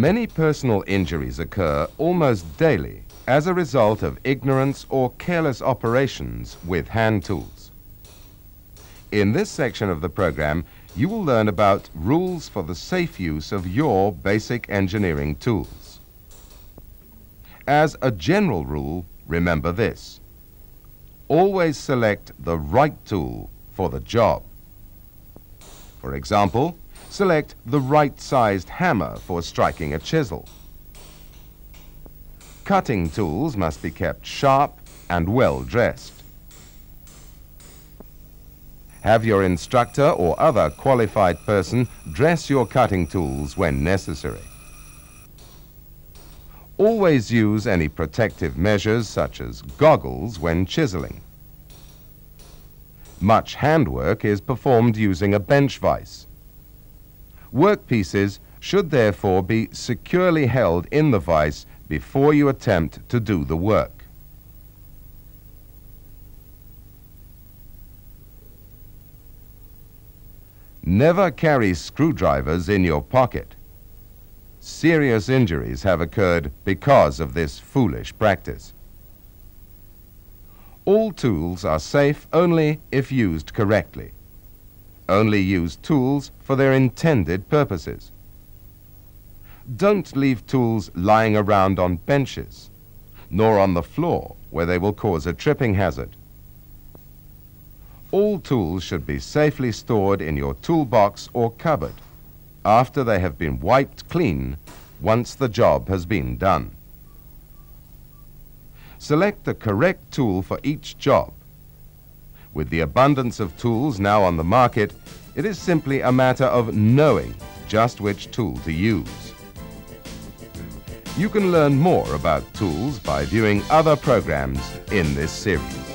Many personal injuries occur almost daily as a result of ignorance or careless operations with hand tools. In this section of the program, you will learn about rules for the safe use of your basic engineering tools. As a general rule, remember this. Always select the right tool for the job. For example, select the right-sized hammer for striking a chisel. Cutting tools must be kept sharp and well dressed. Have your instructor or other qualified person dress your cutting tools when necessary. Always use any protective measures such as goggles when chiseling. Much handwork is performed using a bench vise. Workpieces should therefore be securely held in the vise before you attempt to do the work. Never carry screwdrivers in your pocket. Serious injuries have occurred because of this foolish practice. All tools are safe only if used correctly. Only use tools for their intended purposes. Don't leave tools lying around on benches, nor on the floor where they will cause a tripping hazard. All tools should be safely stored in your toolbox or cupboard after they have been wiped clean once the job has been done. Select the correct tool for each job. With the abundance of tools now on the market, it is simply a matter of knowing just which tool to use. You can learn more about tools by viewing other programs in this series.